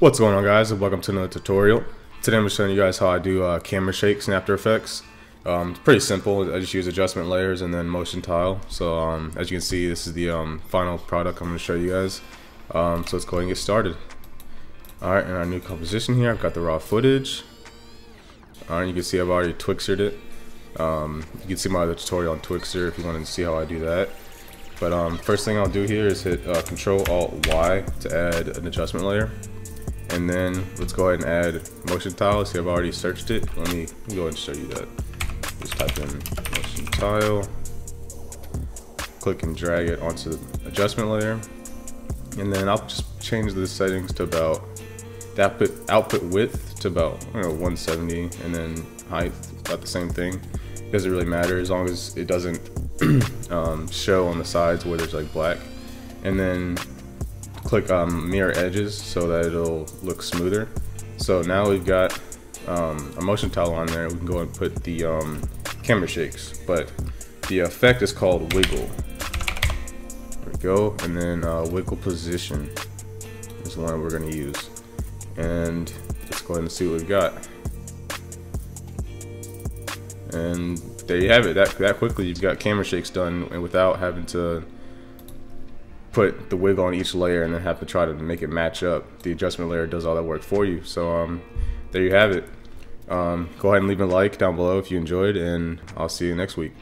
What's going on guys and welcome to another tutorial. Today I'm showing you guys how I do uh, camera shakes in After Effects. Um, it's pretty simple, I just use adjustment layers and then motion tile. So um, as you can see this is the um, final product I'm going to show you guys. Um, so let's go ahead and get started. Alright, in our new composition here I've got the raw footage. Alright, you can see I've already Twixtered it. Um, you can see my other tutorial on Twixtor if you want to see how I do that. But um, first thing I'll do here is hit uh, Control Alt Y to add an adjustment layer. And then let's go ahead and add motion tile. See, I've already searched it. Let me go ahead and show you that. Just type in motion tile, click and drag it onto the adjustment layer. And then I'll just change the settings to about the output, output width to about know, 170 and then height about the same thing. It doesn't really matter as long as it doesn't um, show on the sides where there's like black. And then click um, mirror edges so that it'll look smoother. So now we've got um, a motion tile on there. We can go and put the um, camera shakes, but the effect is called wiggle. There we go, and then uh, wiggle position is the one we're gonna use. And let's go ahead and see what we've got. And there you have it. That that quickly you've got camera shakes done, without having to put the wig on each layer and then have to try to make it match up. The adjustment layer does all that work for you. So um, there you have it. Um, go ahead and leave a like down below if you enjoyed, and I'll see you next week.